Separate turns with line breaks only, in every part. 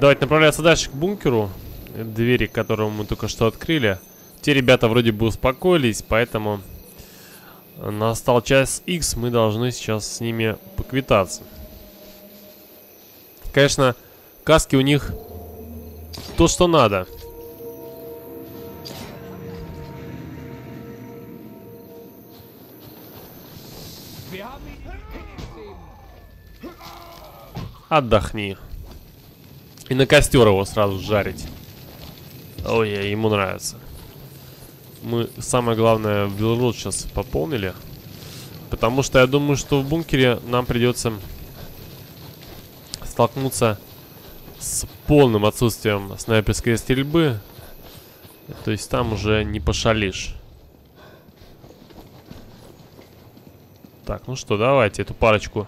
Давайте направляться дальше к бункеру. Двери, которую мы только что открыли. Те ребята вроде бы успокоились, поэтому настал час X, мы должны сейчас с ними поквитаться. Конечно, каски у них то, что надо. Отдохни. И на костер его сразу жарить. Ой, ему нравится. Мы, самое главное, Вилрод сейчас пополнили. Потому что я думаю, что в бункере нам придется столкнуться с полным отсутствием снайперской стрельбы. То есть там уже не пошалишь. Так, ну что, давайте эту парочку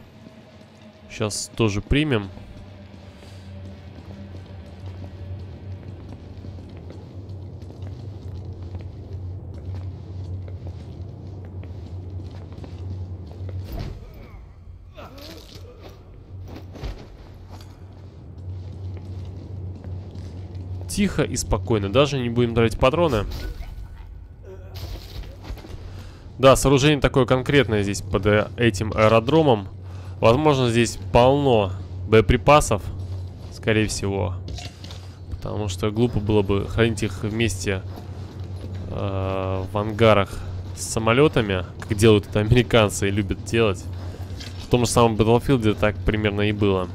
сейчас тоже примем. Тихо и спокойно. Даже не будем тратить патроны. Да, сооружение такое конкретное здесь под э, этим аэродромом. Возможно, здесь полно боеприпасов, скорее всего. Потому что глупо было бы хранить их вместе э, в ангарах с самолетами, как делают это американцы и любят делать. В том же самом Battlefield так примерно и было.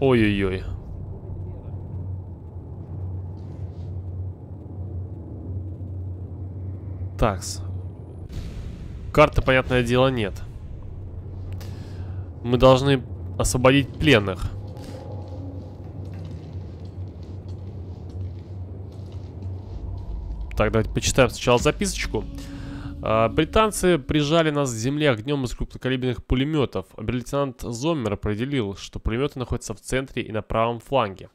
Ой-ой-ой. Такс. Карты, понятное дело, нет. Мы должны освободить пленных. Так, давайте почитаем сначала записочку. А, британцы прижали нас к земле огнем из крупнокалиберных пулеметов. Обер-лейтенант Зоммер определил, что пулеметы находятся в центре и на правом фланге.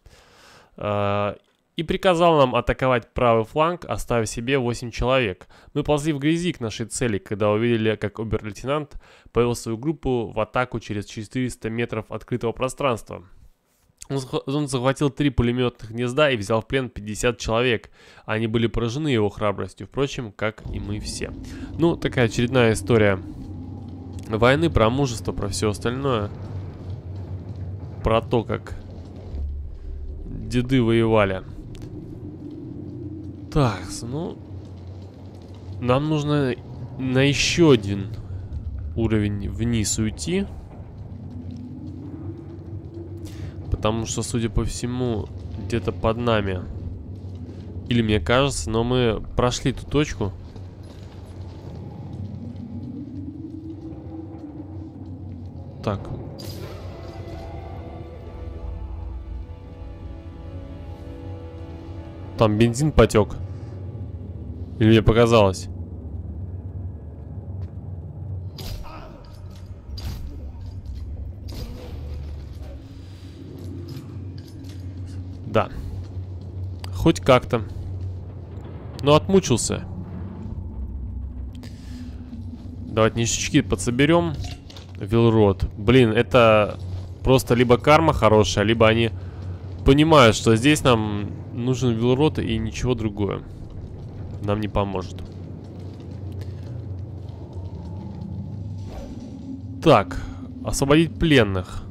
А, и приказал нам атаковать правый фланг, оставив себе 8 человек. Мы ползли в грязи к нашей цели, когда увидели, как обер-лейтенант повел свою группу в атаку через 400 метров открытого пространства. Он захватил три пулеметных гнезда и взял в плен 50 человек. Они были поражены его храбростью, впрочем, как и мы все. Ну, такая очередная история войны, про мужество, про все остальное. Про то, как деды воевали. Так, ну... Нам нужно на еще один уровень вниз уйти. Потому что, судя по всему, где-то под нами. Или мне кажется, но мы прошли ту точку. Так. Там бензин потек. Или мне показалось? Да. Хоть как-то. Но отмучился. Давайте ништячки подсоберем. Вилрод. Блин, это просто либо карма хорошая, либо они понимают, что здесь нам нужен Вилрод и ничего другое нам не поможет. Так, освободить пленных.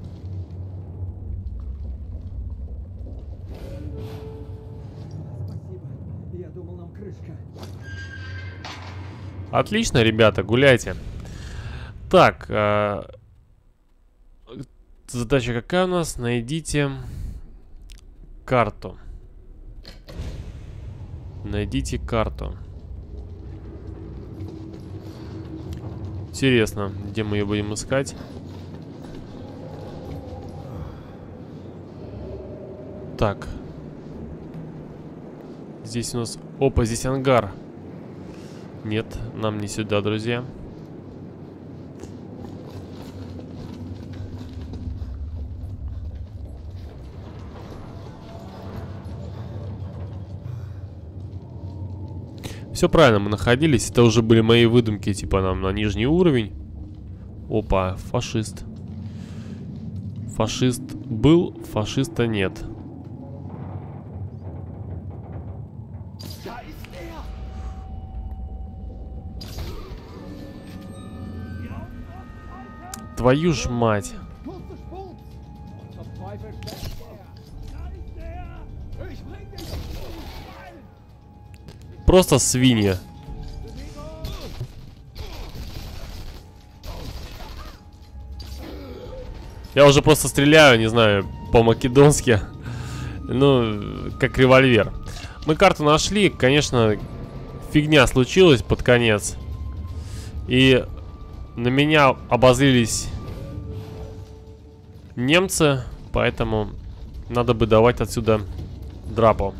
Отлично, ребята, гуляйте. Так, э, задача какая у нас? Найдите карту. Найдите карту. Интересно, где мы ее будем искать? Так. Здесь у нас... Опа, здесь ангар. Нет, нам не сюда, друзья. Все правильно, мы находились. Это уже были мои выдумки, типа нам на нижний уровень. Опа, фашист. Фашист был, фашиста нет. Твою ж мать. Просто свинья. Я уже просто стреляю, не знаю, по-македонски. Ну, как револьвер. Мы карту нашли, конечно, фигня случилась под конец. И на меня обозлились немцы, поэтому надо бы давать отсюда драпу.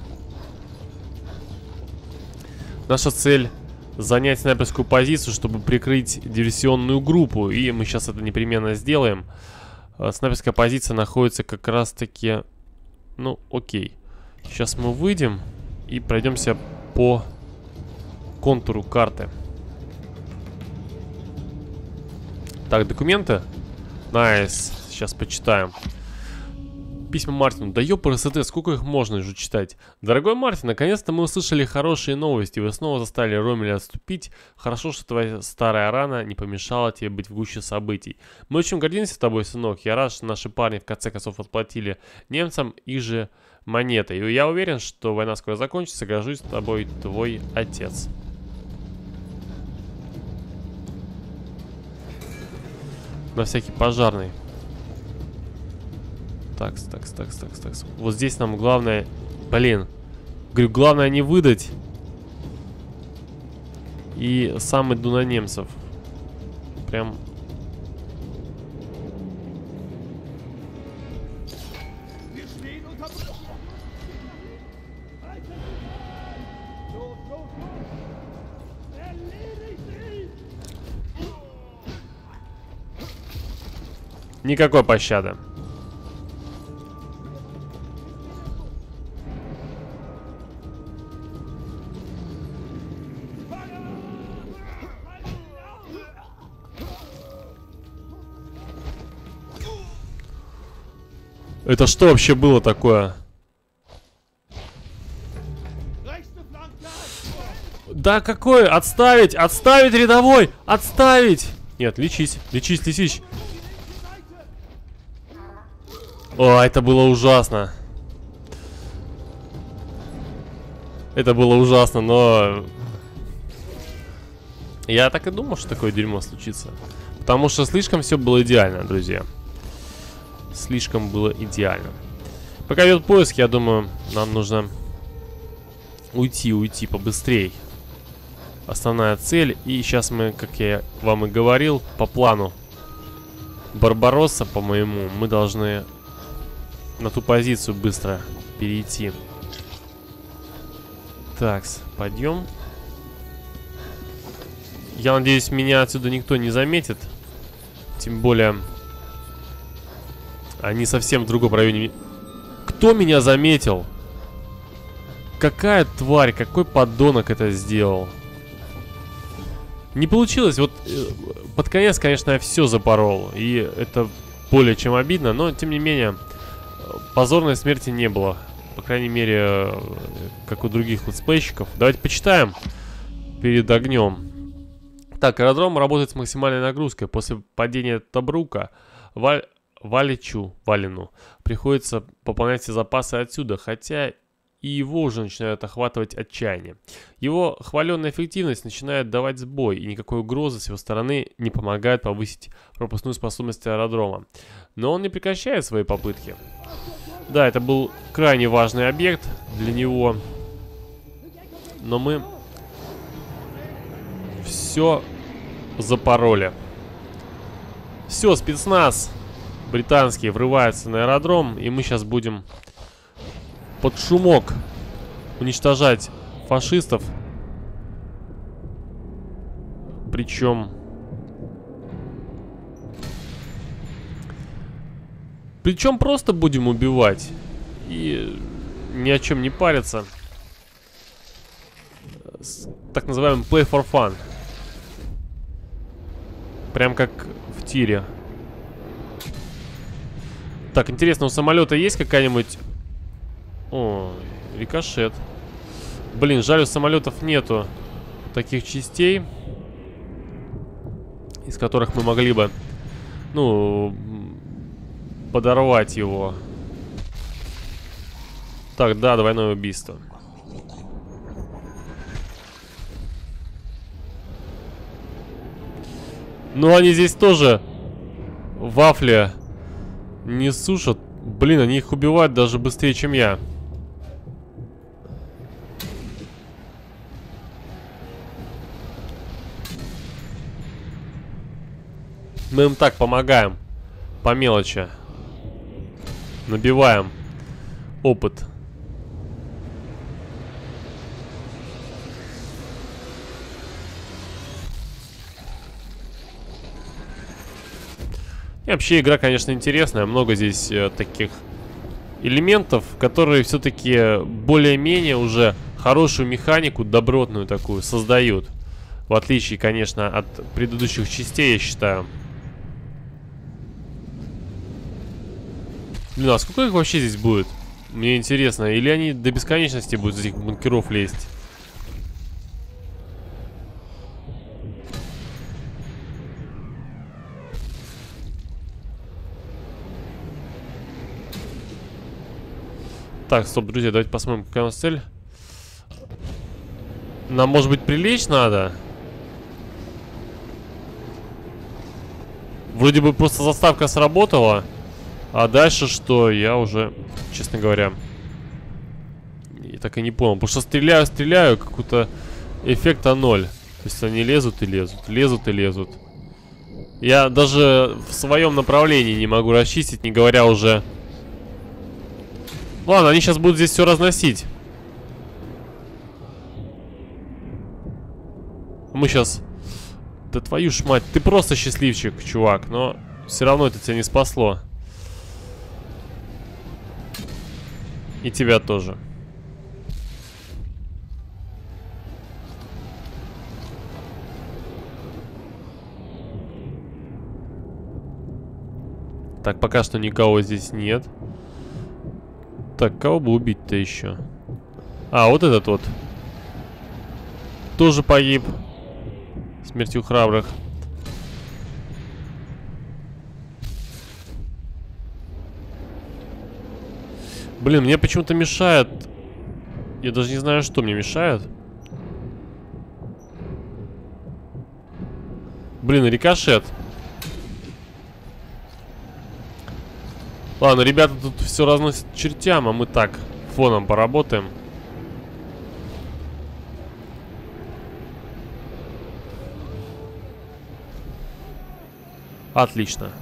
Наша цель занять снайперскую позицию, чтобы прикрыть диверсионную группу. И мы сейчас это непременно сделаем. А, снайперская позиция находится как раз таки... Ну, окей. Сейчас мы выйдем и пройдемся по контуру карты. Так, документы. Nice. Сейчас почитаем. Письма Мартину. Да ёпрст, сколько их можно уже читать? Дорогой Мартин, наконец-то мы услышали хорошие новости. Вы снова заставили Роммеля отступить. Хорошо, что твоя старая рана не помешала тебе быть в гуще событий. Мы очень гордимся тобой, сынок. Я рад, что наши парни в конце концов отплатили немцам их же монеты. И я уверен, что война скоро закончится. Горжусь тобой, твой отец. На всякий пожарный. Такс, такс, такс, такс, такс. Вот здесь нам главное... Блин. Говорю, главное не выдать. И сам иду на немцев. Прям... Никакой пощады. Это что вообще было такое? Да какой? Отставить! Отставить, рядовой! Отставить! Нет, лечись, лечись, лечись. О, это было ужасно. Это было ужасно, но... Я так и думал, что такое дерьмо случится. Потому что слишком все было идеально, друзья слишком было идеально. Пока идет поиск, я думаю, нам нужно уйти, уйти побыстрее. Основная цель. И сейчас мы, как я вам и говорил, по плану Барбаросса, по-моему, мы должны на ту позицию быстро перейти. Так, подъем. Я надеюсь, меня отсюда никто не заметит. Тем более, они совсем в другом районе. Кто меня заметил? Какая тварь, какой подонок это сделал? Не получилось. Вот э, под конец, конечно, я все запорол. И это более чем обидно. Но, тем не менее, позорной смерти не было. По крайней мере, как у других летсплейщиков. Давайте почитаем перед огнем. Так, аэродром работает с максимальной нагрузкой. После падения Тобрука Валь Валичу, Валину, приходится пополнять все запасы отсюда, хотя и его уже начинают охватывать отчаяние. Его хваленная эффективность начинает давать сбой, и никакой угрозы с его стороны не помогает повысить пропускную способность аэродрома. Но он не прекращает свои попытки. Да, это был крайне важный объект для него, но мы все запороли. Все, спецназ британские врываются на аэродром, и мы сейчас будем под шумок уничтожать фашистов. Причем... Причем просто будем убивать. И ни о чем не париться. так называемый play for fun. Прям как в тире. Так, интересно, у самолета есть какая-нибудь... О, рикошет. Блин, жаль, у самолетов нету таких частей, из которых мы могли бы, ну, подорвать его. Так, да, двойное убийство. Ну, они здесь тоже вафли не сушат. Блин, они их убивают даже быстрее, чем я. Мы им так помогаем. По мелочи. Набиваем опыт. И вообще игра, конечно, интересная. Много здесь э, таких элементов, которые все-таки более-менее уже хорошую механику, добротную такую, создают. В отличие, конечно, от предыдущих частей, я считаю. Блин, а сколько их вообще здесь будет? Мне интересно. Или они до бесконечности будут из этих бункеров лезть? Так, стоп, друзья, давайте посмотрим, какая у нас цель. Нам, может быть, прилечь надо? Вроде бы просто заставка сработала. А дальше что? Я уже, честно говоря, я так и не понял. Потому что стреляю, стреляю, какой-то эффекта ноль. То есть они лезут и лезут, лезут и лезут. Я даже в своем направлении не могу расчистить, не говоря уже Ладно, они сейчас будут здесь все разносить. Мы сейчас... Да твою ж мать, ты просто счастливчик, чувак, но все равно это тебя не спасло. И тебя тоже. Так, пока что никого здесь нет. Так, кого бы убить-то еще? А, вот этот вот. Тоже погиб. Смертью храбрых. Блин, мне почему-то мешает. Я даже не знаю, что мне мешает. Блин, рикошет. Ладно, ребята тут все разносят чертям, а мы так фоном поработаем. Отлично.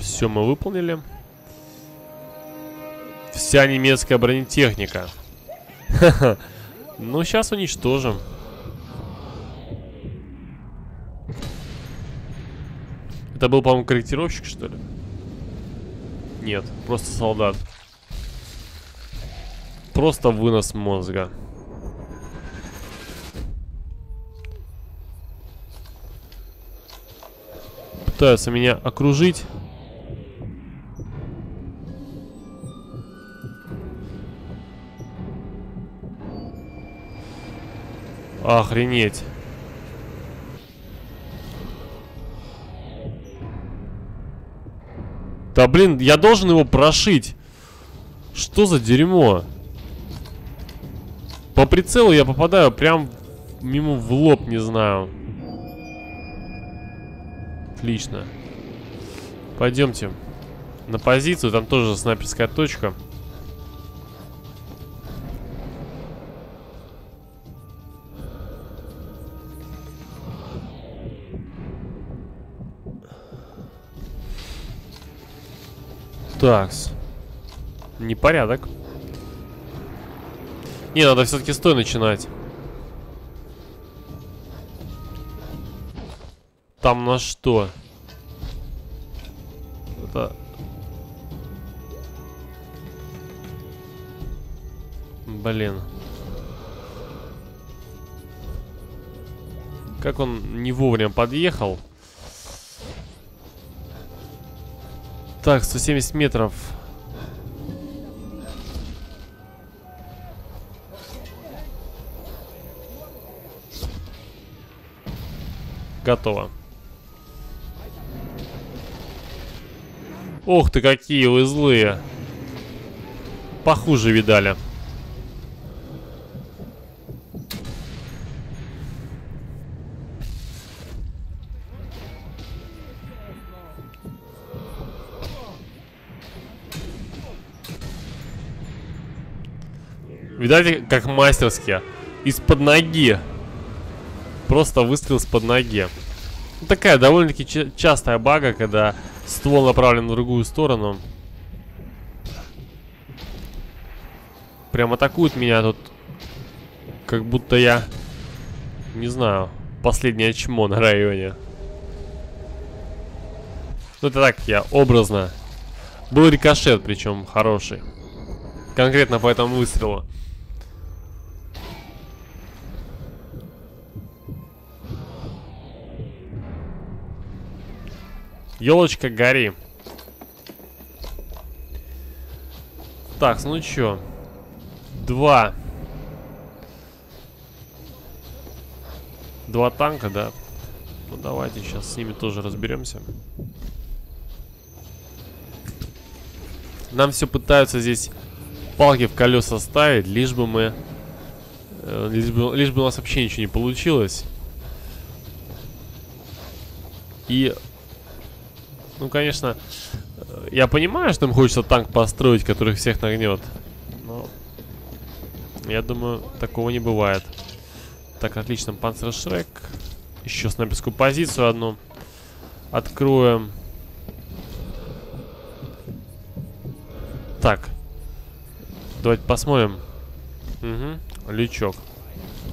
Все мы выполнили. Вся немецкая бронетехника. Ну, сейчас уничтожим. Это был, по-моему, корректировщик, что ли? Нет, просто солдат. Просто вынос мозга. Пытаются меня окружить. Охренеть. Да блин, я должен его прошить. Что за дерьмо? По прицелу я попадаю прям мимо в лоб, не знаю. Отлично. Пойдемте на позицию, там тоже снайперская точка. Такс. Непорядок. Не, надо все-таки стой начинать. Там на что? Это... Блин. Как он не вовремя подъехал. Так, 170 метров. Готово. Ух ты, какие вы злые. Похуже видали. Видали, как мастерски? Из-под ноги. Просто выстрел с-под ноги. Ну, такая довольно-таки частая бага, когда ствол направлен в другую сторону. Прям атакуют меня тут. Как будто я, не знаю, последнее чмо на районе. Ну это так, я образно. Был рикошет, причем хороший. Конкретно по этому выстрелу. Елочка, гори. Так, ну чё? Два. Два танка, да? Ну давайте сейчас с ними тоже разберемся. Нам все пытаются здесь палки в колеса ставить, лишь бы мы... Э, лишь, бы, лишь бы у нас вообще ничего не получилось. И ну, конечно, я понимаю, что им хочется танк построить, который всех нагнет. Но я думаю, такого не бывает. Так, отлично, панцершрек. Еще снайперскую позицию одну. Откроем. Так. Давайте посмотрим. Угу, лючок.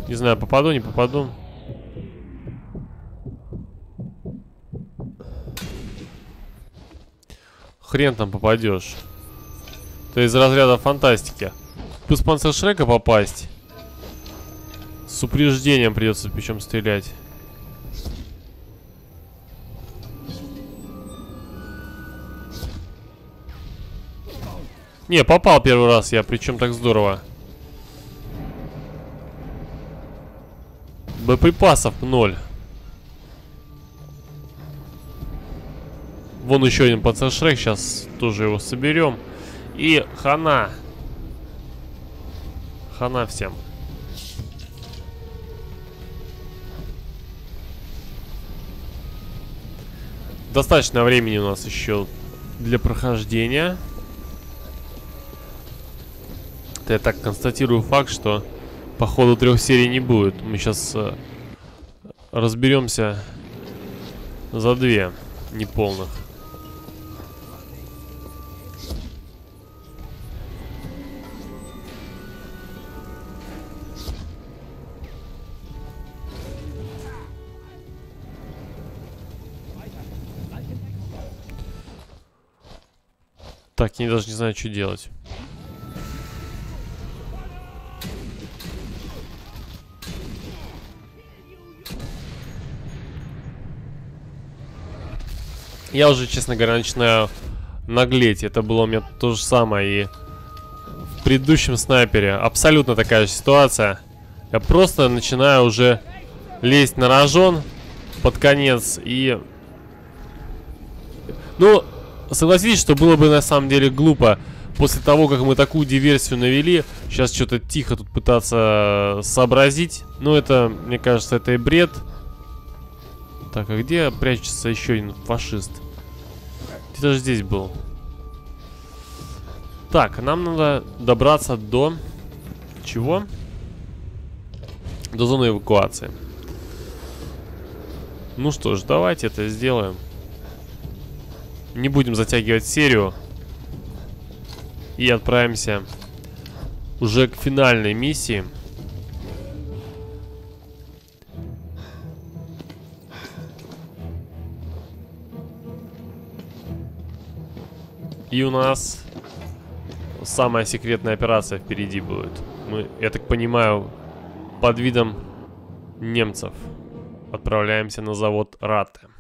Не знаю, попаду, не попаду. Хрен там попадешь. То из разряда фантастики. Пусть панцир Шрека попасть. С упреждением придется причем стрелять. Не, попал первый раз я, причем так здорово. Боеприпасов ноль. Вон еще один пацаншрек, сейчас тоже его соберем. И хана. Хана всем. Достаточно времени у нас еще для прохождения. Это я так констатирую факт, что по ходу трех серий не будет. Мы сейчас э, разберемся за две неполных. Так, я даже не знаю, что делать. Я уже, честно говоря, начинаю наглеть. Это было у меня то же самое и в предыдущем снайпере. Абсолютно такая же ситуация. Я просто начинаю уже лезть на рожон под конец и... Ну, согласитесь, что было бы на самом деле глупо после того, как мы такую диверсию навели, сейчас что-то тихо тут пытаться сообразить. Ну, это, мне кажется, это и бред. Так, а где прячется еще один фашист? Где-то же здесь был. Так, нам надо добраться до... Чего? До зоны эвакуации. Ну что ж, давайте это сделаем. Не будем затягивать серию. И отправимся уже к финальной миссии. И у нас самая секретная операция впереди будет. Мы, я так понимаю, под видом немцев. отправляемся на завод Раты.